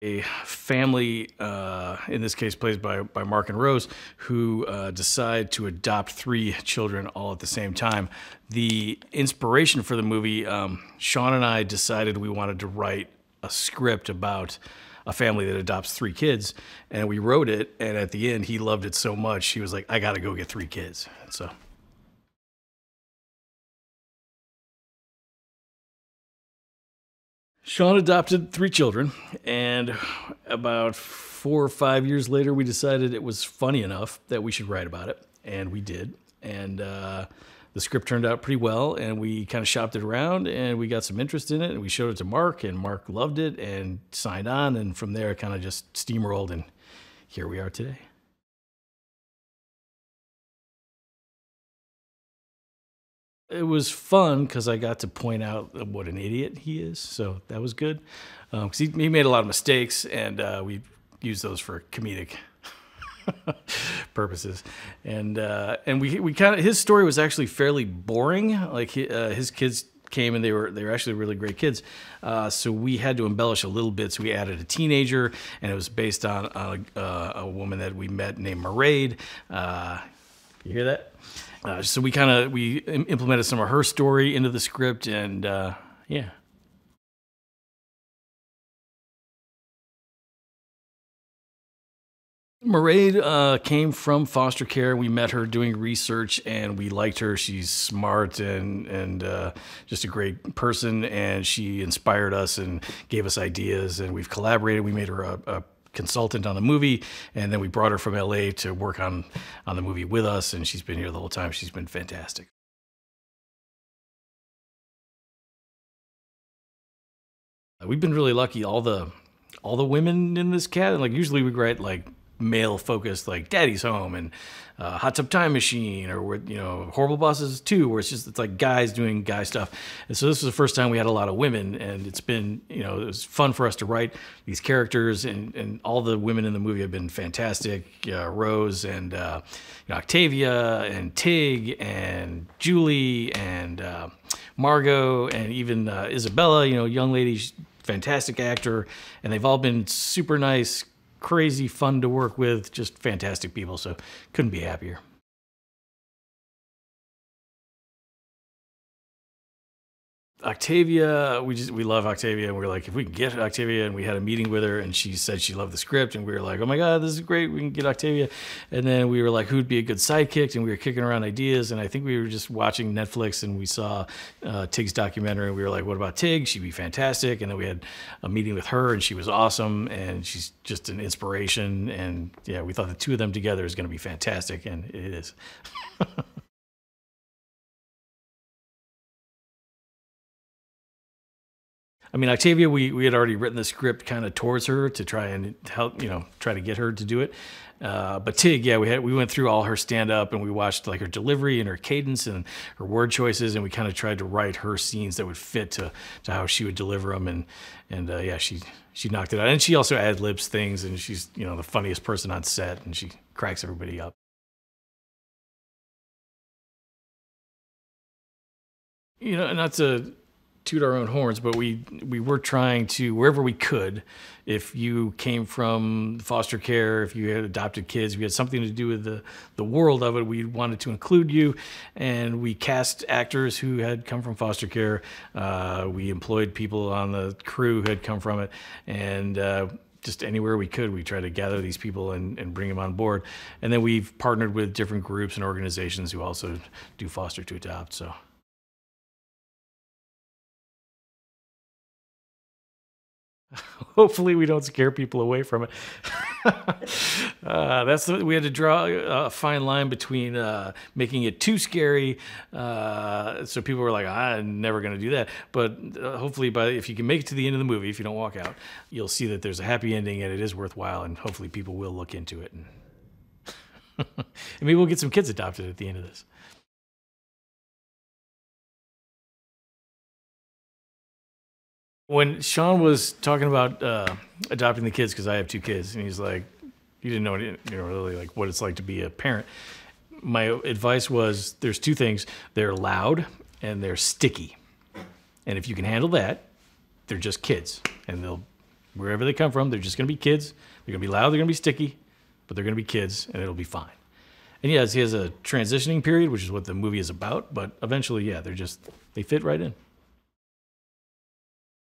a family, uh, in this case played by, by Mark and Rose, who uh, decide to adopt three children all at the same time. The inspiration for the movie, um, Sean and I decided we wanted to write a script about a family that adopts three kids, and we wrote it. And at the end, he loved it so much, he was like, "I got to go get three kids." So. Sean adopted three children, and about four or five years later, we decided it was funny enough that we should write about it, and we did. And uh, the script turned out pretty well, and we kind of shopped it around, and we got some interest in it, and we showed it to Mark, and Mark loved it and signed on, and from there, it kind of just steamrolled, and here we are today. It was fun because I got to point out what an idiot he is. So that was good because um, he, he, made a lot of mistakes, and uh, we used those for comedic purposes. And uh, and we we kind of his story was actually fairly boring. Like he, uh, his kids came and they were they were actually really great kids. Uh, so we had to embellish a little bit. So we added a teenager, and it was based on a, uh, a woman that we met named Mairead. Uh, you hear that? Uh, so we kind of we implemented some of her story into the script, and uh, yeah. Mairead uh, came from foster care. We met her doing research, and we liked her. She's smart and and uh, just a great person, and she inspired us and gave us ideas. And we've collaborated. We made her a, a consultant on the movie, and then we brought her from LA to work on on the movie with us, and she's been here the whole time. She's been fantastic. We've been really lucky. All the all the women in this cat, like usually we write like male focused like Daddy's Home and uh, Hot Tub Time Machine or you know Horrible Bosses 2 where it's just it's like guys doing guy stuff. And so this was the first time we had a lot of women and it's been you know it was fun for us to write these characters and and all the women in the movie have been fantastic. Uh, Rose and uh, Octavia and Tig and Julie and uh, Margo and even uh, Isabela you know young lady fantastic actor and they've all been super nice crazy fun to work with, just fantastic people. So couldn't be happier. Octavia, we just we love Octavia, and we are like, if we can get Octavia, and we had a meeting with her, and she said she loved the script, and we were like, oh my god, this is great, we can get Octavia, and then we were like, who'd be a good sidekick, and we were kicking around ideas, and I think we were just watching Netflix, and we saw uh, Tig's documentary, and we were like, what about Tig? She'd be fantastic, and then we had a meeting with her, and she was awesome, and she's just an inspiration, and yeah, we thought the two of them together is going to be fantastic, and it is. I mean, Octavia, we, we had already written the script kind of towards her to try and help, you know, try to get her to do it. Uh, but Tig, yeah, we had we went through all her stand up and we watched like her delivery and her cadence and her word choices and we kind of tried to write her scenes that would fit to to how she would deliver them and and uh, yeah, she she knocked it out and she also ad libs things and she's you know the funniest person on set and she cracks everybody up. You know, and not to toot our own horns, but we we were trying to wherever we could. If you came from foster care, if you had adopted kids, we had something to do with the the world of it. We wanted to include you, and we cast actors who had come from foster care. Uh, we employed people on the crew who had come from it, and. Uh, just anywhere we could, we try to gather these people and, and bring them on board. And then we've partnered with different groups and organizations who also do foster to adopt. So Hopefully, we don't scare people away from it. uh, that's the, we had to draw a fine line between uh, making it too scary, uh, so people were like, "I'm never going to do that." But uh, hopefully, by if you can make it to the end of the movie, if you don't walk out, you'll see that there's a happy ending and it is worthwhile, and hopefully, people will look into it, and, and maybe we'll get some kids adopted at the end of this. When Sean was talking about uh, adopting the kids, because I have two kids, and he's like, "You didn't know, you know, really like what it's like to be a parent." My advice was, "There's two things: they're loud and they're sticky, and if you can handle that, they're just kids, and they'll wherever they come from, they're just going to be kids. They're going to be loud. They're going to be sticky, but they're going to be kids, and it'll be fine. And yes, he has a transitioning period, which is what the movie is about. But eventually, yeah, they're just they fit right in.